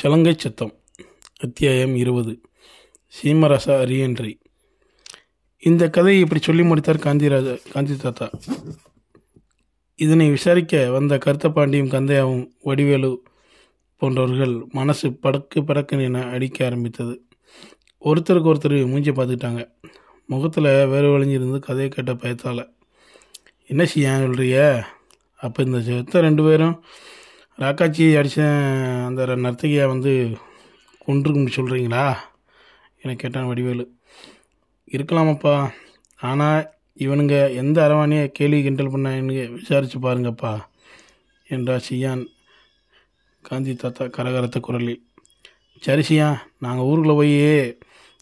சலங்கை சத்தம் அத்தியாயம் இருபது சீமரச அரியன்றி. இந்த கதையை இப்படி சொல்லி முடித்தார் காந்திராஜா காந்தி தாத்தா. இதனை விசாரிக்க வந்த கருத்தப்பாண்டியும் கந்தையாவும் வடிவேலு போன்றவர்கள் மனசு படக்கு படக்குன்னு என அடிக்க ஆரம்பித்தது. ஒருத்தருக்கு ஒருத்தர் மூஞ்சி பார்த்துக்கிட்டாங்க. முகத்தில் வேறு வழிஞ்சிருந்து கதையை கேட்ட பயத்தால் என்ன செய்ய சொல்கிறிய அப்போ இந்த செத்த ரெண்டு பேரும் ராக்காச்சி அடித்த அந்த நர்த்தகியை வந்து கொண்டிருக்குன்னு சொல்கிறீங்களா என கேட்டான் வடிவேலு. இருக்கலாமப்பா. ஆனால் இவனுங்க எந்த அரவாணியை கேள்வி கிண்டல் பண்ணான்னு விசாரித்து பாருங்கப்பா என்றார் சியான் காந்தி தாத்தா கரகரத்த குரலில். சரி சியா நாங்கள் ஊருக்குள்ளே போய்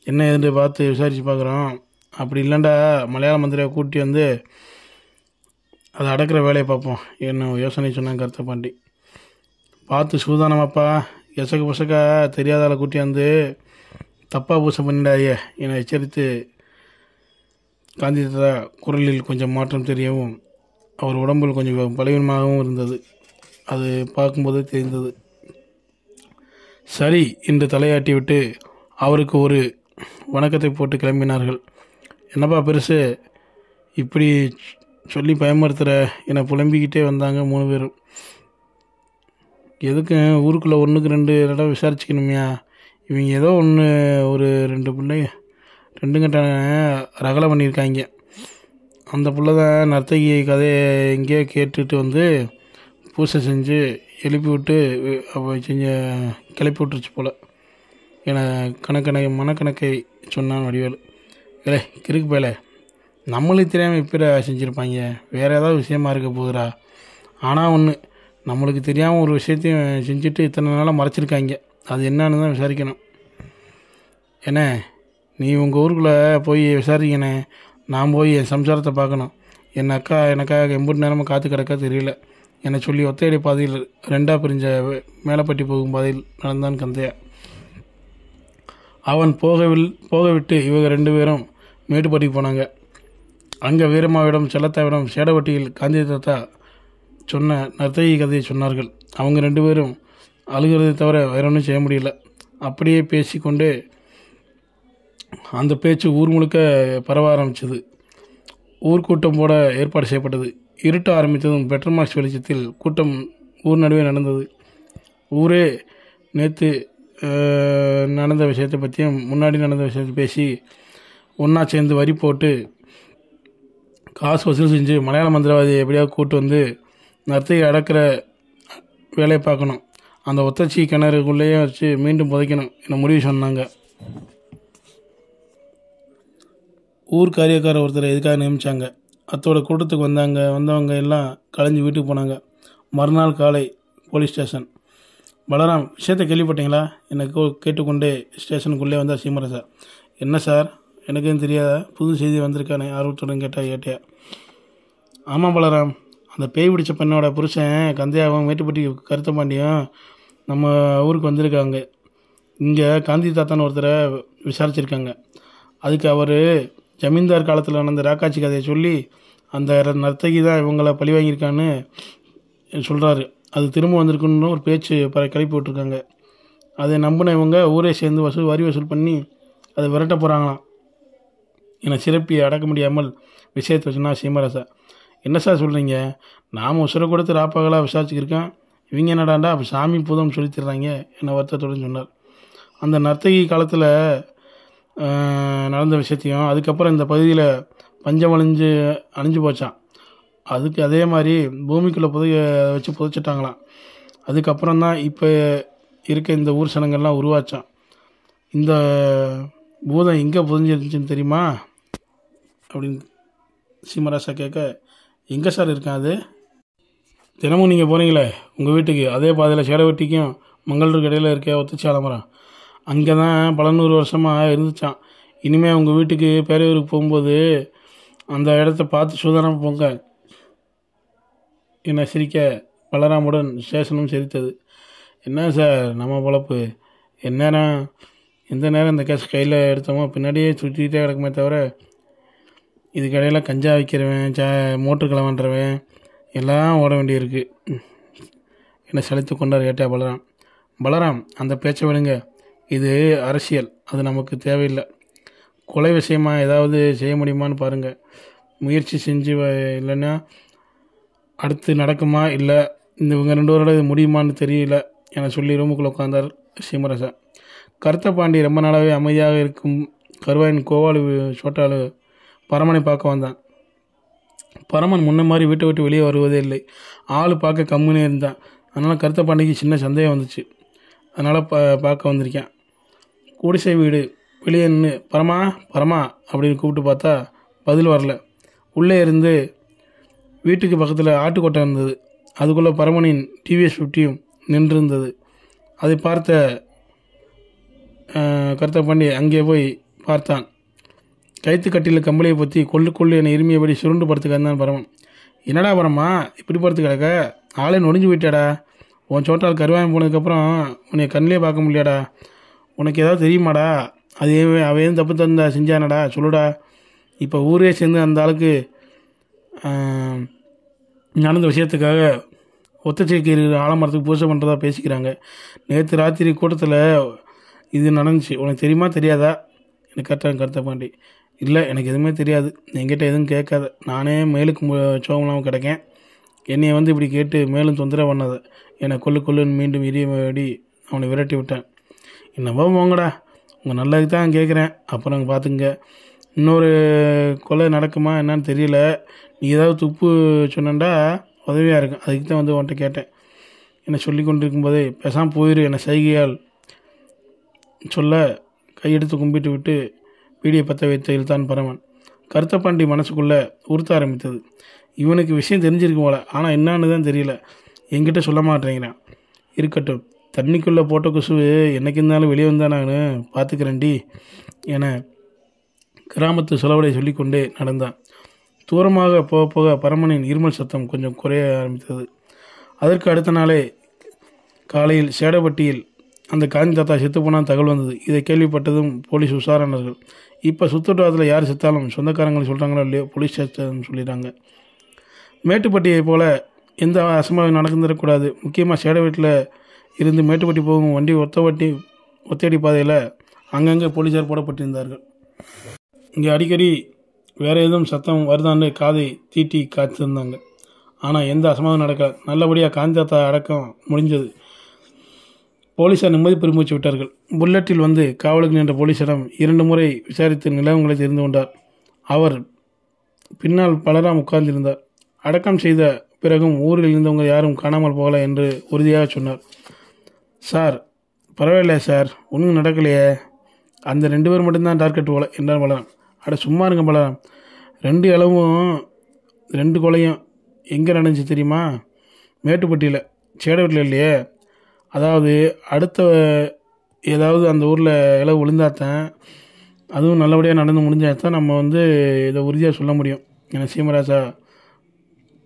என்ன ஏதுன்னு பார்த்து விசாரித்து பார்க்குறோம். அப்படி இல்லைண்டா மலையாள மந்திரியை கூட்டி வந்து அதை அடக்கிற வேலையை பார்ப்போம் என்ன யோசனை சொன்னாங்க கருத்த பாண்டி பார்த்து சூதானமாப்பா. எசக்கு புசக்கா தெரியாதால கூட்டியாந்து தப்பாக பூசை பண்ணிடாயே என எச்சரித்து காந்தி தாத்தா குரலில் கொஞ்சம் மாற்றம் தெரியவும் அவர் உடம்பில் கொஞ்சம் பலவீனமாகவும் இருந்தது. அது பார்க்கும்போது தெரிந்தது. சரி என்று தலையாட்டி விட்டு அவருக்கு ஒரு வணக்கத்தை போட்டு கிளம்பினார்கள். என்னப்பா பெருசு இப்படி சொல்லி பயமுறுத்துகிற என புலம்பிக்கிட்டே வந்தாங்க மூணு பேரும். எதுக்கு ஊருக்குள்ளே ஒன்றுக்கு ரெண்டு தடவை விசாரிச்சுக்கணுமையா? இவங்க ஏதோ ஒன்று ஒரு ரெண்டு பிள்ளை ரெண்டு கட்ட ரகலை பண்ணியிருக்காங்க. அந்த புள்ள தான் நர்த்தகி கதையை எங்கேயோ கேட்டுட்டு வந்து பூசை செஞ்சு எழுப்பி விட்டு அப்போ செஞ்ச கிளப்பி விட்டுருச்சு போல். என கணக்கணை மனக்கணக்கை சொன்னான் வடிவேல். இல்லை கிறுக்கு பேல நம்மளுக்கு தெரியாமல் இப்போ செஞ்சுருப்பாங்க. வேறு ஏதாவது விஷயமா இருக்க போகுதுடா. ஆனால் ஒன்று நம்மளுக்கு தெரியாமல் ஒரு விஷயத்தையும் செஞ்சுட்டு இத்தனை நாளாக மறைச்சிருக்காங்க. அது என்னன்னு தான் விசாரிக்கணும். என்ன நீ உங்கள் ஊருக்குள்ளே போய் விசாரிக்கணே. நான் போய் என் சம்சாரத்தை பார்க்கணும். என் அக்கா எனக்காக எம்பது நேரமாக காற்று கிடக்கா தெரியல. என்னை சொல்லி ஒத்தையடி பாதையில் ரெண்டாக பிரிஞ்ச மேலப்பட்டி போகும் பாதையில் நடந்தான் கந்தையா. அவன் போகவில் போகவிட்டு இவங்க ரெண்டு பேரும் மேட்டுப்பட்டிக்கு போனாங்க. அங்கே வீரம்மாவிடம் செல்லத்தாவிடம் சேடவட்டியில் காந்தி தாத்தா சொன்ன நர்த்தகி கதையை சொன்னார்கள். அவங்க ரெண்டு பேரும் அழுகிறதை தவிர வேற ஒன்றும் செய்ய முடியல. அப்படியே பேசிக்கொண்டு அந்த பேச்சு ஊர் முழுக்க பரவ ஆரம்பிச்சது. ஊர்க்கூட்டம் போட ஏற்பாடு செய்யப்பட்டது. இருட்ட ஆரம்பித்ததும் பெட்டர் மார்க்ஸ் வெளிச்சத்தில் கூட்டம் ஊர் நடுவே நடந்தது. ஊரே நேற்று நடந்த விஷயத்தை பற்றியும் முன்னாடி நடந்த விஷயத்தை பேசி ஒன்றா சேர்ந்து வரி போட்டு காசு வசூல் செஞ்சு மலையாள மந்திரவாதியை எப்படியாவது கூட்டு வந்து நர்த்தையை அடக்கிற வேலையை பார்க்கணும். அந்த ஒத்தச்சி கிணறுக்குள்ளேயே வச்சு மீண்டும் புதைக்கணும் என முடிவு சொன்னாங்க. ஊர் காரியக்கார ஒருத்தரை எதுக்காக நியமித்தாங்க அத்தோட கூட்டத்துக்கு வந்தாங்க. வந்தவங்க எல்லாம் கலைஞ்சு வீட்டுக்கு போனாங்க. மறுநாள் காலை போலீஸ் ஸ்டேஷன். பலராம் விஷயத்தை கேள்விப்பட்டீங்களா? என்னை கேட்டுக்கொண்டே ஸ்டேஷனுக்குள்ளே வந்தார் சார். என்ன சார்? எனக்கும் தெரியாதா? புது செய்தி வந்திருக்கானே? ஆர்வத்துடன் கேட்டால் ஏட்டையா? ஆமாம் பலராம். அந்த பேய் பிடிச்ச பெண்ணோட புருஷன் கந்தையாவும் மேட்டுப்பட்டி கருத்தப்பாண்டியும் நம்ம ஊருக்கு வந்திருக்காங்க. இங்கே காந்தி தாத்தான்னு ஒருத்தரை விசாரிச்சிருக்காங்க. அதுக்கு அவர் ஜமீன்தார் காலத்தில் நடந்த ராக்காட்சி கதையை சொல்லி அந்த நர்த்தகி தான் இவங்களை பழி வாங்கியிருக்கான்னு சொல்கிறாரு அது திரும்ப வந்திருக்குன்னு ஒரு பேச்சு ப கிளப்பி விட்ருக்காங்க அதை நம்பின இவங்க ஊரே சேர்ந்து வசூல் வரி வசூல் பண்ணி அதை விரட்ட போகிறாங்களாம் என சிறப்பி அடக்க முடியாமல் விஷயத்தை சொன்னா சீமராசா. என்ன சார் சொல்கிறீங்க நாம் உசுரை கொடுத்து ராப்பகலாக விசாரிச்சுக்கிருக்கேன். இவங்க என்னடாண்டா அப்போ சாமி பூதம் சொல்லித்தர்றாங்க என்ன வருத்தத்துடன் சொன்னார். அந்த நர்த்தகி காலத்தில் நடந்த விஷயத்தையும் அதுக்கப்புறம் இந்த பகுதியில் பஞ்சம் அழிஞ்சு அழிஞ்சு போச்சான் அதுக்கு அதே மாதிரி பூமிக்குள்ளே புதைய வச்சு புதைச்சிட்டாங்களாம். அதுக்கப்புறம் தான் இப்போ இருக்க இந்த ஊர் சனங்கள்லாம் உருவாச்சான் இந்த பூதம் எங்கே புதஞ்சிருந்துச்சின்னு தெரியுமா? அப்படின்னு சீமராசா கேட்க எங்கே சார் இருக்கான் அது தினமும் நீங்கள் போகிறீங்களே உங்கள் வீட்டுக்கு. அதே பாதையில் சேடவட்டிக்கும் மங்களூருக்கு இடையில் இருக்க ஒத்துச்சாலமரம் அங்கே தான் பல நூறு வருஷமாக இருந்துச்சான் இனிமேல் உங்கள் வீட்டுக்கு பேரையூருக்கு போகும்போது அந்த இடத்த பார்த்து சூதானமாக போங்க. என்னை சிரிக்க பலராமுடன் ஸ்டேஷனும் சிரித்தது. என்ன சார் நம்ம பொழப்பு? எந்நேரம் எந்த நேரம் இந்த கேஸ் கையில் எடுத்தோமோ பின்னாடியே சுற்றிக்கிட்டே கிடக்குமே தவிர இதுக்கடையில் கஞ்சா விற்கிறவன் ச மோட்டர் கிளம்பன்றவன் எல்லாம் ஓட வேண்டியிருக்கு. என்னை செலுத்து கொண்டார் ஏட்டா பலராம். பலராம் அந்த பேச்சை விடுங்க. இது அரசியல் அது நமக்கு தேவையில்லை. கொலை விஷயமா ஏதாவது செய்ய முடியுமான்னு பாருங்கள் முயற்சி செஞ்சு இல்லைன்னா அடுத்து நடக்குமா இல்லை இந்த இவங்க ரெண்டு பேரோட இது முடியுமான்னு தெரியல என சொல்லி ரூமுக்குள்ளே உட்காந்தார் சீமரசா கருத்த பாண்டி ரொம்ப நாளாகவே அமைதியாக இருக்கும் கருவாயின் கோவாலு சோட்டாலு பரமனை பார்க்க வந்தான். பரமன் முன்ன மாதிரி வீட்டை விட்டு வெளியே வருவதே இல்லை. ஆள் பார்க்க கம்முனே இருந்தான். அதனால் கருத்த பாண்டிக்கு சின்ன சந்தேகம் வந்துச்சு. அதனால் ப பார்க்க வந்திருக்கேன். குடிசை வீடு. வெளியே நின்று பரமா பரமா அப்படின்னு கூப்பிட்டு பார்த்தா பதில் வரல. உள்ளே இருந்து வீட்டுக்கு பக்கத்தில் ஆட்டுக்கொட்டை இருந்தது. அதுக்குள்ளே பரமனின் டிவிஎஸ் ஃபிஃப்டியும் நின்றிருந்தது. அதை பார்த்த கருத்த பாண்டி அங்கே போய் பார்த்தான். கைத்து கட்டியில் கம்பளியை பற்றி கொள்ளு கொள்ளு என இருமியபடி சுருண்டு படுத்து கிடந்தான் பரமன். என்னடா பரமா இப்படி படுத்து கிடக்க? ஆளே நொடிஞ்சு போயிட்டாடா. உன் சோட்டால் கருவாயம் போனதுக்கப்புறம் உன்னை கண்ணிலே பார்க்க முடியாடா உனக்கு ஏதாவது தெரியுமாடா? அது அவன் தப்பு தந்தா செஞ்சானடா? சொல்லுடா. இப்போ ஊரே சேர்ந்து அந்த ஆளுக்கு நடந்த விஷயத்துக்காக ஒத்தச்சைக்கு ஆலமரத்துக்கு பூஜை பண்ணுறதா பேசிக்கிறாங்க. நேற்று ராத்திரி கூட்டத்தில் இது நடந்துச்சு. உனக்கு தெரியுமா தெரியாதா? எனக்கு கரெக்டாக கருத்தை பாண்டி இல்லை எனக்கு எதுவுமே தெரியாது. என்கிட்ட எதுவும் கேட்காத. நானே மேலுக்கு மு- கிடைக்கேன். கிடக்கேன் வந்து இப்படி கேட்டு மேலும் தொந்தரவு பண்ணாத. என்னை கொல்லு கொல்லுன்னு மீண்டும் இடியபடி அவனை விரட்டி விட்டேன். என்னவோ போங்கடா உங்கள் நல்லதுக்கு தான் கேட்குறேன். அப்புறம் பார்த்துங்க இன்னொரு கொலை நடக்குமா என்னன்னு தெரியல. நீ ஏதாவது துப்பு சொன்னண்டா உதவியாக இருக்கும். அதுக்கு தான் வந்து உன்கிட்ட கேட்டேன். என்னை சொல்லி கொண்டிருக்கும்போதே பேசாமல் போயிரு என்னை சைகையால். சொல்ல கையெடுத்து கும்பிட்டு விட்டு பீடியை பற்ற வைத்த தான் பரமன் கருத்தப்பாண்டி மனசுக்குள்ளே உறுத்த ஆரம்பித்தது. இவனுக்கு விஷயம் தெரிஞ்சிருக்கும் போல ஆனால் என்னன்னு தான் தெரியல. என்கிட்ட சொல்ல மாட்டேங்கிறான். இருக்கட்டும் தண்ணிக்குள்ளே போட்ட கொசுவு என்னைக்கு இருந்தாலும் வெளியே வந்தால் நான் பார்த்துக்கிறேன்டி என கிராமத்து செலவடை சொல்லிக்கொண்டே நடந்தான். தூரமாக போக போக பரமனின் இருமல் சத்தம் கொஞ்சம் குறைய ஆரம்பித்தது. அதற்கு அடுத்த நாளே காலையில் சேடப்பட்டியில் அந்த காந்தி தாத்தா செத்து போனால் தகவல் வந்தது. இதை கேள்விப்பட்டதும் போலீஸ் விசாரணைகள் இப்போ சுற்றுவட்டாரத்தில் யார் செத்தாலும் சொந்தக்காரங்களை சொல்கிறாங்களோ இல்லையோ போலீஸ் ஸ்டேஷன் சொல்லிடுறாங்க. மேட்டுப்பட்டியை போல் எந்த அசம்பாவம் நடந்துடக்கூடாது. முக்கியமாக சேட வீட்டில் இருந்து மேட்டுப்பட்டி போகும் வண்டி ஒத்த வட்டி ஒத்தடி பாதையில் அங்கங்கே போலீஸார் போடப்பட்டிருந்தார்கள். இங்கே அடிக்கடி வேறு எதுவும் சத்தம் வருதான்னு காதை தீட்டி காத்திருந்தாங்க. ஆனால் எந்த அசமாதம் நடக்கல. நல்லபடியாக காந்தாத்தா அடக்கம் முடிஞ்சது. போலீசார் நிம்மதி பெருமூச்சு விட்டார்கள். புல்லட்டில் வந்து காவலுக்கு நின்ற போலீசிடம் இரண்டு முறை விசாரித்து நிலவங்களை தெரிந்து கொண்டார். அவர் பின்னால் பலராம் உட்கார்ந்திருந்தார். அடக்கம் செய்த பிறகும் ஊரில் இருந்தவங்க யாரும் காணாமல் போகல என்று உறுதியாக சொன்னார். சார் பரவாயில்ல சார் ஒன்றும் நடக்கலையே. அந்த ரெண்டு பேர் மட்டும்தான் டார்கெட் போல என்றார் பலராம். அட சும்மா இருங்க பலராம். ரெண்டு அளவும் ரெண்டு கொலையும் எங்கே நடந்துச்சு தெரியுமா? மேட்டுப்பட்டியில் சேடவட்டில் இல்லையே. அதாவது அடுத்த ஏதாவது அந்த ஊரில் இலவு விழுந்தாத்தான் அதுவும் நல்லபடியாக நடந்து முடிஞ்சாதான் நம்ம வந்து இதை உறுதியாக சொல்ல முடியும். என சீமராஜா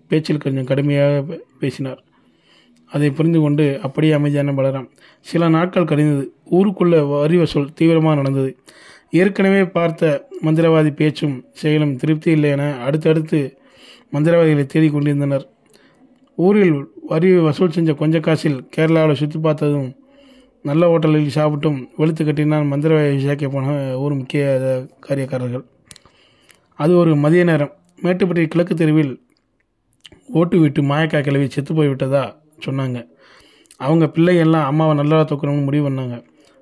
பேச்சில் கொஞ்சம் கடுமையாக பே- பேசினார். அதை புரிந்து கொண்டு அப்படியே அமைதியான பலராம். சில நாட்கள் கழிந்தது ஊருக்குள்ளே வரி வசூல் தீவிரமாக நடந்தது. ஏற்கனவே பார்த்த மந்திரவாதி பேச்சும் செயலும் திருப்தி இல்லை என அடுத்தடுத்து மந்திரவாதிகளை தேடிக் கொண்டிருந்தனர். ஊரில் வரி வசூல் செஞ்ச கொஞ்ச காசில் கேரளாவில் சுற்றி பார்த்ததும் நல்ல ஹோட்டலில் சாப்பிட்டும் வெளுத்து கட்டினால் மந்திரவாதி விசாரிக்க போன ஒரு முக்கிய காரியக்காரர்கள். அது ஒரு மதிய நேரம். மேட்டுப்பட்டி கிழக்கு தெருவில் ஓட்டு விட்டு மாயக்காய் கிளவி செத்து போய்விட்டதா சொன்னாங்க. அவங்க பிள்ளைகள்லாம் அம்மாவை நல்லா தூக்கணும்னு முடிவு பண்ணாங்க.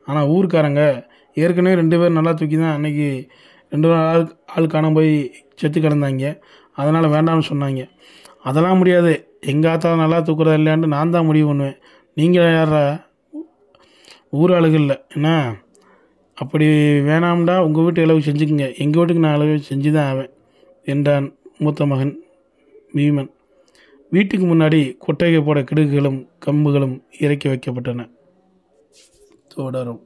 ஆனால் ஊருக்காரங்க ஏற்கனவே ரெண்டு பேர் நல்லா தூக்கி தான் அன்னைக்கு ரெண்டு பேர் ஆள் ஆள் காணாம போய் செத்து கிடந்தாங்க. அதனால் வேண்டாம்னு சொன்னாங்க. அதெல்லாம் முடியாது. எங்கள் ஆத்தா நல்லா தூக்குறதா இல்லையான்ட்டு நான் தான் முடிவு பண்ணுவேன். நீங்கள் யாரா ஊர் ஆளுகளில் என்ன? அப்படி வேணாம்டா உங்கள் வீட்டு அளவு செஞ்சுக்குங்க. எங்கள் வீட்டுக்கு நான் அளவு செஞ்சு தான் ஆவேன். என்றான் மூத்த மகன் பீமன் வீட்டுக்கு முன்னாடி கொட்டகை போட கிடுகுகளும் கம்புகளும் இறக்கி வைக்கப்பட்டன. தொடரும்.